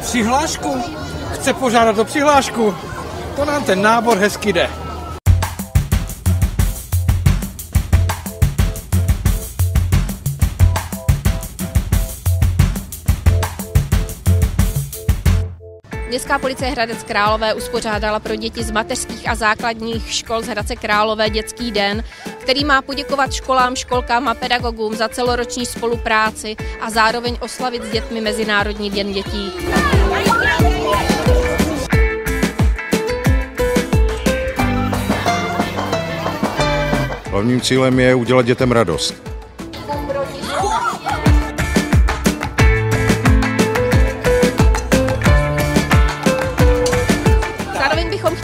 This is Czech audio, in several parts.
Přihlášku? Chce požádat o přihlášku? To nám ten nábor hezky jde. Městská policie Hradec Králové uspořádala pro děti z mateřských a základních škol z Hradce Králové dětský den, který má poděkovat školám, školkám a pedagogům za celoroční spolupráci a zároveň oslavit s dětmi Mezinárodní den dětí. Hlavním cílem je udělat dětem radost.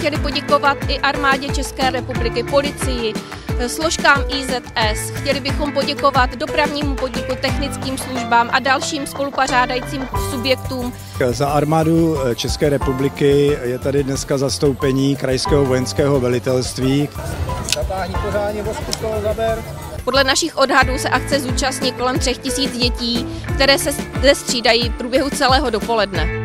Chtěli poděkovat i armádě České republiky, policii, složkám IZS. Chtěli bychom poděkovat dopravnímu podniku, technickým službám a dalším spolupařádajícím subjektům. Za armádu České republiky je tady dneska zastoupení Krajského vojenského velitelství. Zatáhni pořádně zaber. Podle našich odhadů se akce zúčastní kolem třech tisíc dětí, které se zde střídají v průběhu celého dopoledne.